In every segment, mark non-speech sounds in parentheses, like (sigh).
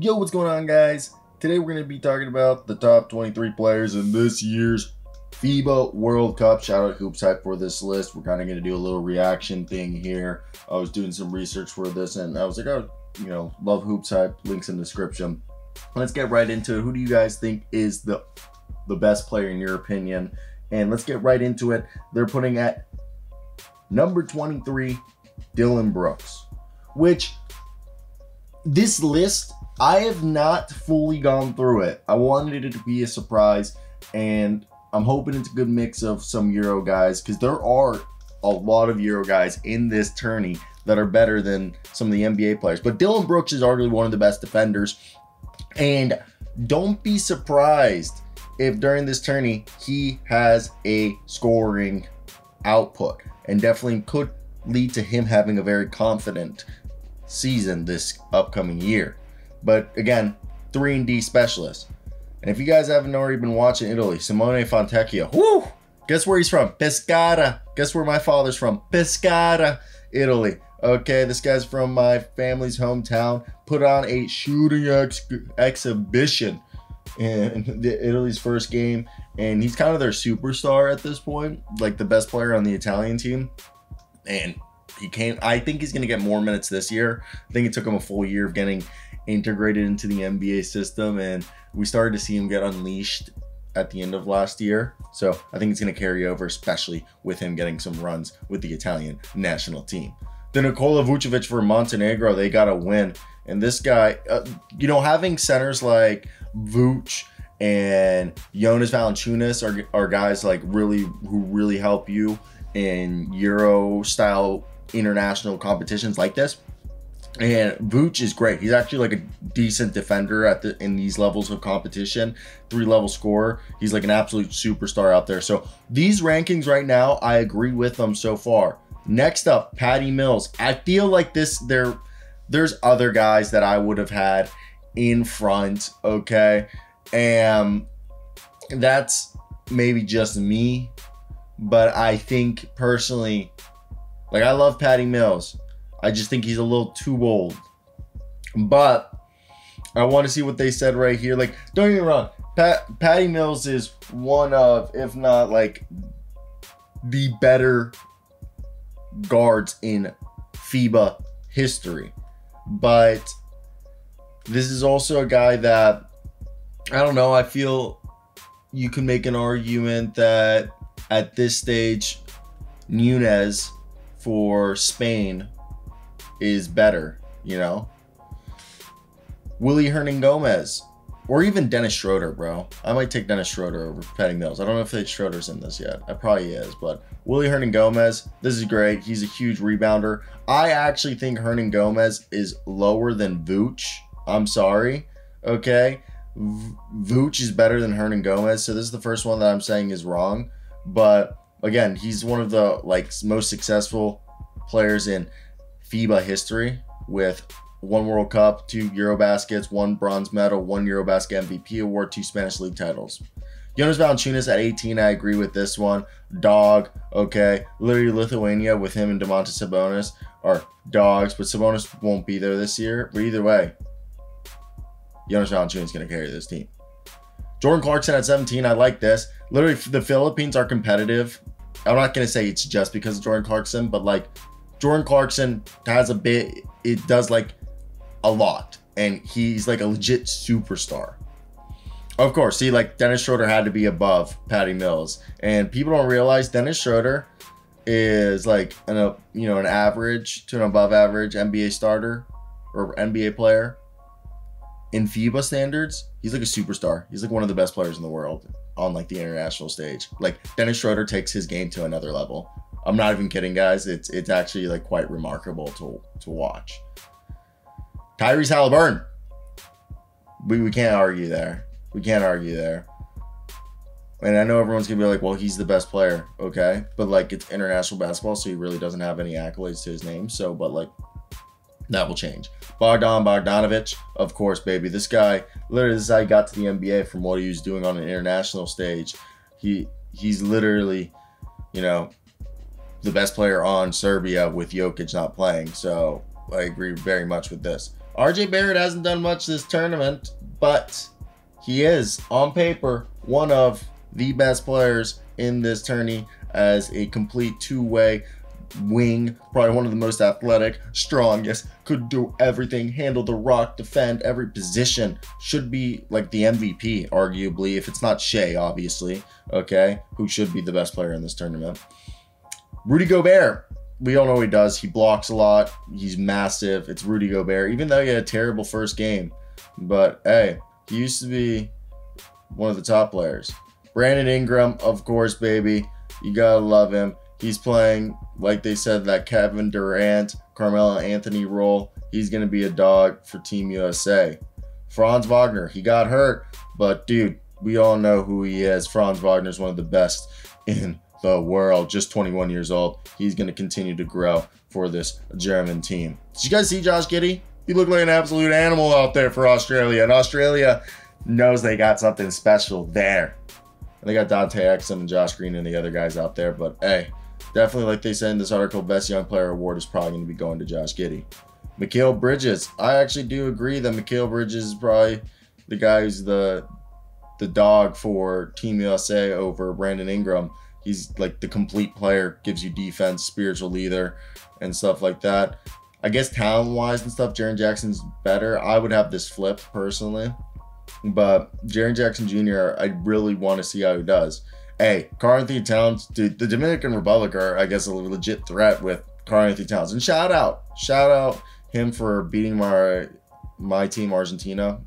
Yo, what's going on, guys? Today we're going to be talking about the top 23 players in this year's FIBA World Cup. Shout out Hoops Hype for this list. We're kind of going to do a little reaction thing here. I was doing some research for this and I was like, oh, you know, love Hoops Hype. Links in the description. Let's get right into it. Who do you guys think is the the best player in your opinion? And let's get right into it. They're putting at number 23, Dillon Brooks, which this list, I have not fully gone through it. I wanted it to be a surprise, and I'm hoping it's a good mix of some Euro guys because there are a lot of Euro guys in this tourney that are better than some of the NBA players. But Dillon Brooks is arguably one of the best defenders. And don't be surprised if during this tourney he has a scoring output and definitely could lead to him having a very confident season this upcoming year. But again, 3 and D specialist. And if you guys haven't already been watching Italy, Simone Fontecchio, whoo! Guess where he's from? Pescara. Guess where my father's from? Pescara, Italy. Okay, this guy's from my family's hometown. Put on a shooting ex exhibition in Italy's first game, and he's kind of their superstar at this point, like the best player on the Italian team. And he came. I think he's going to get more minutes this year. I think it took him a full year of getting integrated into the NBA system, and we started to see him get unleashed at the end of last year. So I think it's going to carry over, especially with him getting some runs with the Italian national team. The Nikola Vucevic for Montenegro, they got a win. And this guy, uh, you know, having centers like Vooch and Jonas Valanciunas are, are guys like really who really help you in Euro style international competitions like this. And Vooch is great. He's actually like a decent defender at the in these levels of competition. Three level scorer. He's like an absolute superstar out there. So these rankings right now, I agree with them so far. Next up, Patty Mills. I feel like this there there's other guys that I would have had in front, okay? And that's maybe just me, but I think personally like I love Patty Mills. I just think he's a little too old. But I want to see what they said right here. Like, don't get me wrong, Pat, Patty Mills is one of, if not like, the better guards in FIBA history. But this is also a guy that I don't know. I feel you can make an argument that at this stage, Nunez for Spain is better, you know? Willy Hernangómez Or even Dennis Schroeder, bro. I might take Dennis Schroeder over Patty Mills. I don't know if Schroeder's in this yet. I probably is, but Willy Hernangómez, this is great. He's a huge rebounder. I actually think Hernangómez is lower than Vooch. I'm sorry. Okay. Vooch is better than Hernangómez. So this is the first one that I'm saying is wrong. But again, he's one of the like most successful players in FIBA history with one World Cup, two Eurobaskets, one bronze medal, one Eurobasket MVP award, two Spanish League titles. Jonas Valanciunas at 18, I agree with this one. Dog, okay. Literally Lithuania with him and Domantas Sabonis are dogs, but Sabonis won't be there this year. But either way, Jonas Valanciunas is going to carry this team. Jordan Clarkson at 17, I like this. Literally, the Philippines are competitive. I'm not going to say it's just because of Jordan Clarkson, but like Jordan Clarkson has a bit, it does like a lot. And he's like a legit superstar. Of course, see, like Dennis Schroeder had to be above Patty Mills. And people don't realize Dennis Schroeder is like an, a, you know, an average to an above average NBA starter or NBA player. In FIBA standards, he's like a superstar. He's like one of the best players in the world on like the international stage. Like Dennis Schroeder takes his game to another level. I'm not even kidding, guys. It's it's actually like quite remarkable to to watch. Tyrese Halliburton. We, we can't argue there. We can't argue there. And I know everyone's gonna be like, well, he's the best player, okay? But like it's international basketball, so he really doesn't have any accolades to his name. So, but like that will change. Bogdan Bogdanovic, of course, baby. This guy, literally, this guy got to the NBA from what he was doing on an international stage. He he's literally, you know, the best player on Serbia with Jokic not playing. So I agree very much with this. RJ Barrett hasn't done much this tournament, but he is, on paper, one of the best players in this tourney as a complete two-way wing, probably one of the most athletic, strongest, could do everything, handle the rock, defend every position, should be like the MVP, arguably, if it's not Shai, obviously, okay, who should be the best player in this tournament. Rudy Gobert, we all know what he does. He blocks a lot. He's massive. It's Rudy Gobert, even though he had a terrible first game. But hey, he used to be one of the top players. Brandon Ingram, of course, baby. You gotta love him. He's playing, like they said, that Kevin Durant, Carmelo Anthony role. He's to be a dog for Team USA. Franz Wagner, he got hurt, but dude, we all know who he is. Franz Wagner is one of the best (laughs) in the world, just 21 years old. He's going to continue to grow for this German team. Did you guys see Josh Giddey? He looked like an absolute animal out there for Australia, and Australia knows they got something special there. And they got Dante Exum and Josh Green and the other guys out there, but hey, definitely, like they said in this article, Best Young Player Award is probably going to be going to Josh Giddey. Mikal Bridges. I actually do agree that Mikal Bridges is probably the guy who's the the dog for Team USA over Brandon Ingram. He's like the complete player, gives you defense, spiritual leader, and stuff like that. I guess talent wise and stuff, Jaren Jackson's better. I would have this flip personally. But Jaren Jackson Jr., I really want to see how he does hey, Karl-Anthony Towns, dude, the Dominican Republic are, I guess, a legit threat with Karl-Anthony Towns. And shout out, shout out him for beating my my team Argentina,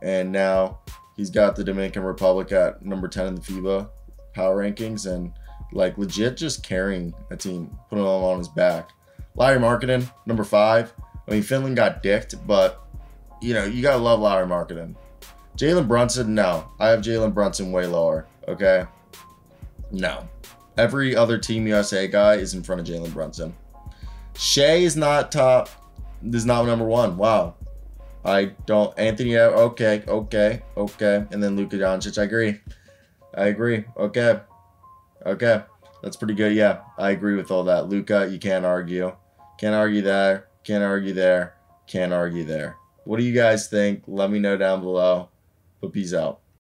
and now he's got the Dominican Republic at number ten in the FIBA power rankings, and like legit just carrying a team, putting them on his back. Lauri Markkanen, number five. I mean, Finland got dicked, but you know you gotta love Lauri Markkanen. Jalen Brunson, no, I have Jalen Brunson way lower. Okay, no. Every other Team USA guy is in front of Jalen Brunson. Shai is not top. Is not number one. Wow. I don't. Anthony. Okay. Okay. Okay. And then Luka Doncic. I agree. I agree. Okay. Okay. That's pretty good. Yeah. I agree with all that. Luka, You can't argue. Can't argue there. Can't argue there. Can't argue there. What do you guys think? Let me know down below. But peace out.